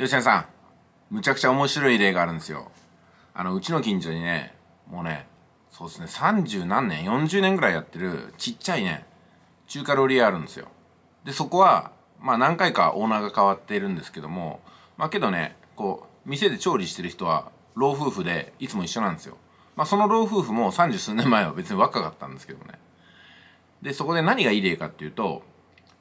吉田さんむちゃくちゃ面白い例があるんですよ。あのうちの近所にねもうねそうですね30何年40年ぐらいやってるちっちゃいね中華料理屋あるんですよ。でそこはまあ何回かオーナーが変わっているんですけどもまあけどねこう店で調理してる人は老夫婦でいつも一緒なんですよ。まあその老夫婦も三十数年前は別に若かったんですけどね。でそこで何がいい例かっていうと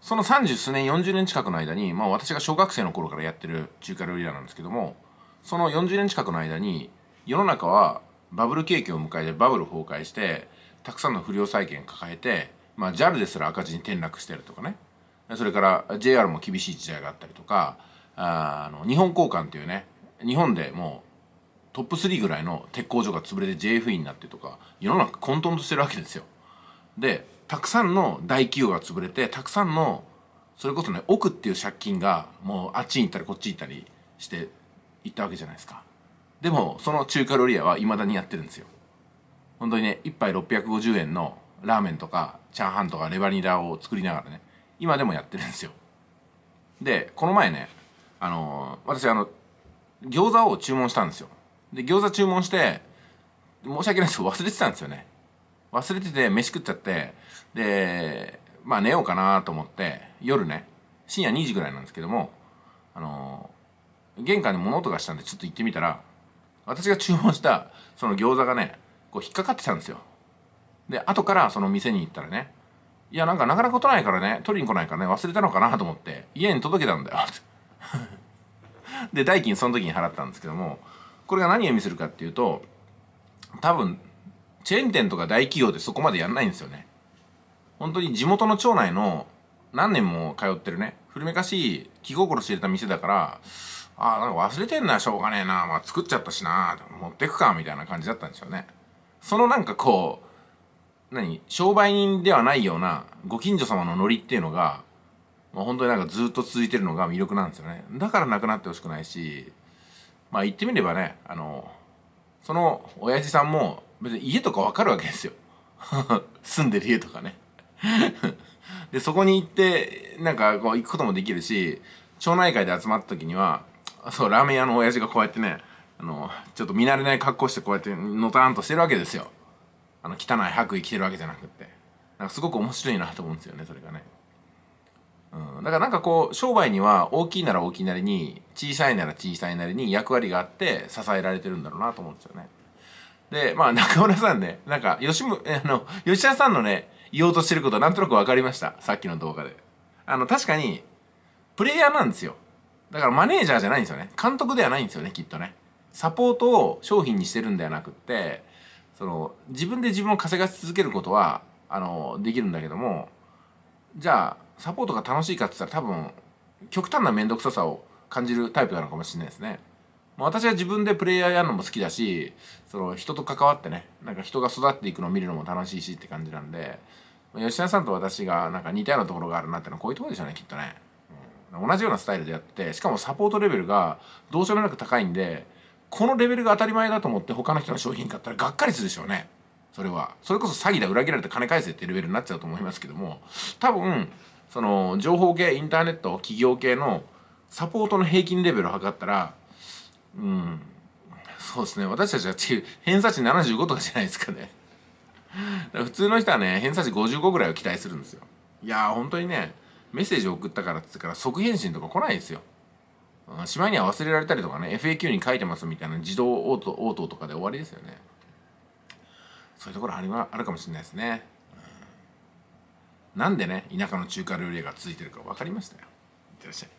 その三十数年40年近くの間に、まあ、私が小学生の頃からやってる中華料理屋なんですけどもその40年近くの間に世の中はバブル景気を迎えてバブル崩壊してたくさんの不良債権抱えて、まあ、JAL ですら赤字に転落してるとかねそれから JR も厳しい時代があったりとかあの日本交換っていうね日本でもうトップ3ぐらいの鉄工所が潰れて JFE になってとか世の中混沌としてるわけですよ。でたくさんの大企業が潰れてたくさんのそれこそね億っていう借金がもうあっちに行ったりこっちに行ったりして行ったわけじゃないですか。でもその中華料理屋はいまだにやってるんですよ。本当にね1杯650円のラーメンとかチャーハンとかレバニラを作りながらね今でもやってるんですよ。でこの前ねあのー、私あの餃子を注文したんですよ。で餃子注文して申し訳ないですけど忘れてたんですよね。忘れてて飯食っちゃってでまあ寝ようかなと思って夜ね深夜2時ぐらいなんですけどもあのー、玄関に物音がしたんでちょっと行ってみたら私が注文したその餃子がねこう引っかかってたんですよ。で後からその店に行ったらねいやなんかなかなかことないからね取りに来ないからね忘れたのかなと思って家に届けたんだよ。で代金その時に払ったんですけどもこれが何を意味するかっていうと多分チェーン店とか大企業でそこまでやんないんですよね。本当に地元の町内の何年も通ってるね古めかしい気心知れた店だからああなんか忘れてんなしょうがねえなまあ作っちゃったしな持ってくかみたいな感じだったんですよね。そのなんかこう何商売人ではないようなご近所様のノリっていうのが、まあ、本当になんかずっと続いてるのが魅力なんですよね。だからなくなってほしくないしまあ言ってみればねあのその親父さんも別に家とかわかるわけですよ。住んでる家とかね。でそこに行ってなんかこう行くこともできるし町内会で集まった時にはそうラーメン屋の親父がこうやってねあのちょっと見慣れない格好してこうやってのたんとしてるわけですよ。あの汚い白衣着てるわけじゃなくって。なんかすごく面白いなと思うんですよねそれがね。うん、だからなんかこう商売には大きいなら大きいなりに小さいなら小さいなりに役割があって支えられてるんだろうなと思うんですよね。でまあ中村さんねなんか吉むあの吉田さんのね言おうとしてることなんとなく分かりました。さっきの動画で。あの確かにプレイヤーなんですよ。だからマネージャーじゃないんですよね。監督ではないんですよねきっとね。サポートを商品にしてるんではなくってその自分で自分を稼がし続けることはあのできるんだけどもじゃあサポートが楽しいかって言ったら多分極端な面倒くささを感じるタイプなのかもしれないですね。私は自分でプレイヤーやるのも好きだしその人と関わってねなんか人が育っていくのを見るのも楽しいしって感じなんで吉田さんと私がなんか似たようなところがあるなってのはこういうところでしょうねきっとね、うん、同じようなスタイルでやってしかもサポートレベルがどうしようもなく高いんでこのレベルが当たり前だと思って他の人の商品買ったらがっかりするでしょうね。それは。それこそ詐欺だ裏切られて金返せってレベルになっちゃうと思いますけども多分その情報系インターネット企業系のサポートの平均レベルを測ったらうん。そうですね。私たちは偏差値75とかじゃないですかね。普通の人はね偏差値55ぐらいを期待するんですよ。いやー本当にねメッセージを送ったからっつってから即返信とか来ないですよ。しまいには忘れられたりとかね FAQ に書いてますみたいな自動応答応答とかで終わりですよね。そういうところありあるかもしれないですね、うん、なんでね田舎の中華料理屋が続いてるか分かりましたよ。いってらっしゃい。